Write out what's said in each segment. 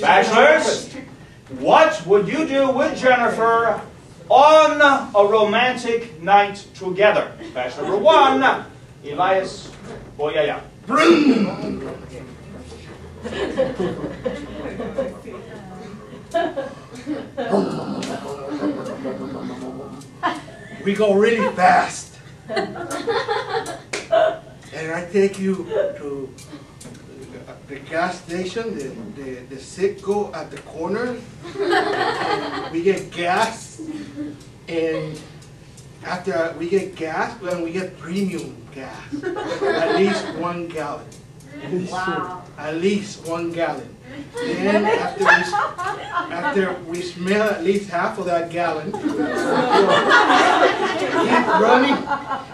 Bachelors, what would you do with Jennifer on a romantic night together? Bachelor number one, Elias Boyaya. We go really fast. and I take you to the gas station, the, the, the Citgo at the corner. We get gas. And after we get gas, then we get premium gas. At least one gallon. Wow. At least one gallon. Then after we, after we smell at least half of that gallon, keep running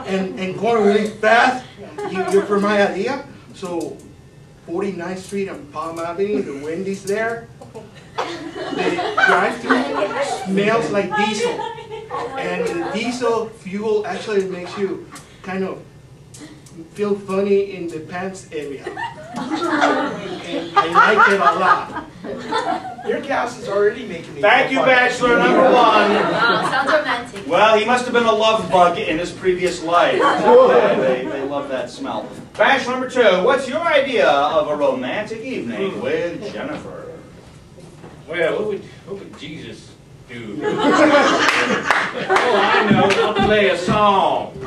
and, and going really fast. You, you're from my idea. So 49th Street and Palm Avenue, the Wendy's there. The drive-through smells like diesel. And the diesel fuel actually makes you kind of feel funny in the pants area. And I like it a lot. Your cast is already making me. Thank you, feel funny. Bachelor number one. Wow, sounds romantic. Well, he must have been a love bug in his previous life. they, they, they love that smell. Bachelor number two, what's your idea of a romantic evening hmm. with Jennifer? Well, what would, what would Jesus do? oh, I know. I'll play a song.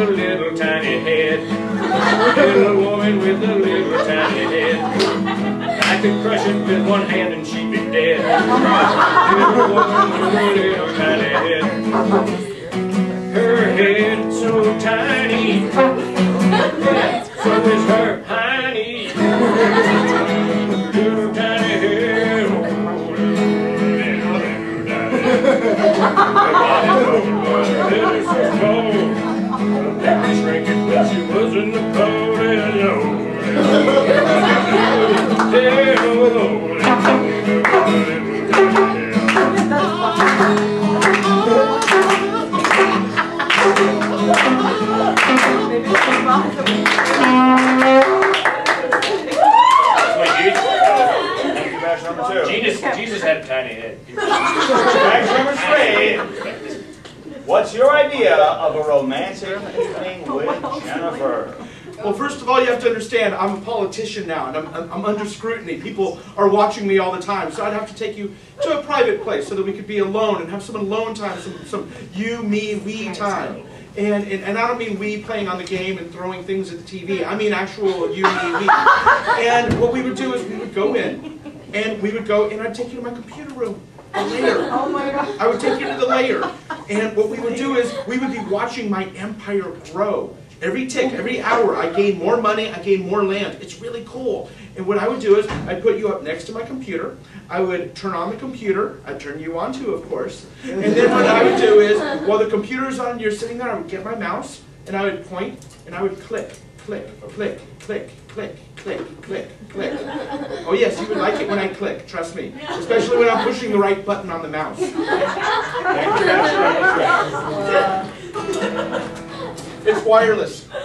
A little tiny head. Little woman with a little tiny head. I could crush it with one hand and she'd be dead. Little woman with a little tiny head. Her head so tiny, so is her Jesus, Jesus had a tiny head. Bachelor number three, what's your idea of a romantic evening with Jennifer? Well, first of all, you have to understand, I'm a politician now, and I'm, I'm, I'm under scrutiny. People are watching me all the time, so I'd have to take you to a private place so that we could be alone and have some alone time, some, some you, me, we time. And, and, and I don't mean we playing on the game and throwing things at the TV. I mean actual you, me, we. And what we would do is we would go in, and we would go, and I'd take you to my computer room. The layer. Oh my god. I would take you to the layer. And what we would do is we would be watching my empire grow. Every tick, every hour, I gain more money, I gain more land. It's really cool. And what I would do is I'd put you up next to my computer. I would turn on the computer. I'd turn you on too, of course. And then what I would do is, while the computer's on and you're sitting there, I would get my mouse and I would point and I would click, click, click, click, click, click, click, click. Oh yes, you would like it when I click, trust me. Especially when I'm pushing the right button on the mouse. It's wireless.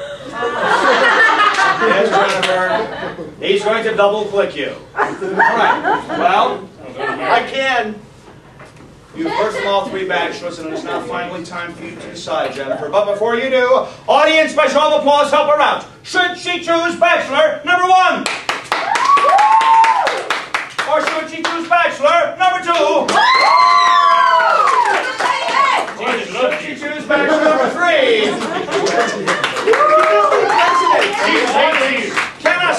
Yes, Jennifer. He's going to double click you. All right. Well, I can. you've heard from all three bachelors, and it's now finally time for you to decide, Jennifer. But before you do, audience, by show of applause, help her out. Should she choose bachelor number one? Or should she choose bachelor number two? Or should she choose bachelor number three? Cannot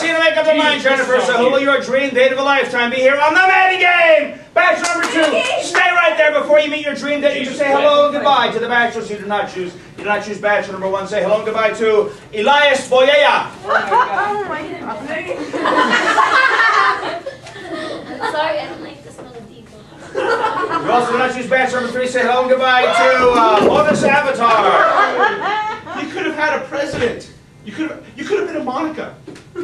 seem to make up their mind, Jennifer, so who will your dream date of a lifetime be here on the Mating Game? Bachelor number two, stay right there before you meet your dream date. You can say hello and goodbye to the bachelors you do not choose. You do not choose bachelor number one. Say hello and goodbye to Elias Boyaya. I'm sorry, I don't like the smell of diesel. You also do not choose bachelor number three. Say hello and goodbye to uh, Bonus Avatar. You could have had a president. You could have, you could have been a Monica.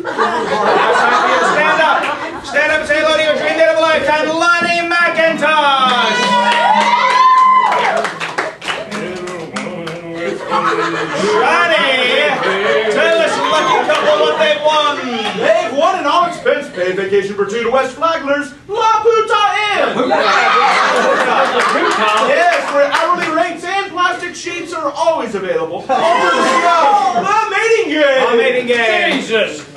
Stand up. Stand up and say hello to your dream date of a lifetime, Lonnie McIntosh. Little tell this lucky couple what they've won. They've won an all-expense paid vacation for two to West Flagler's La Puta Inn. Yes, where hourly rates and plastic sheets are always available. To the, uh, the mating game. A mating game. Jesus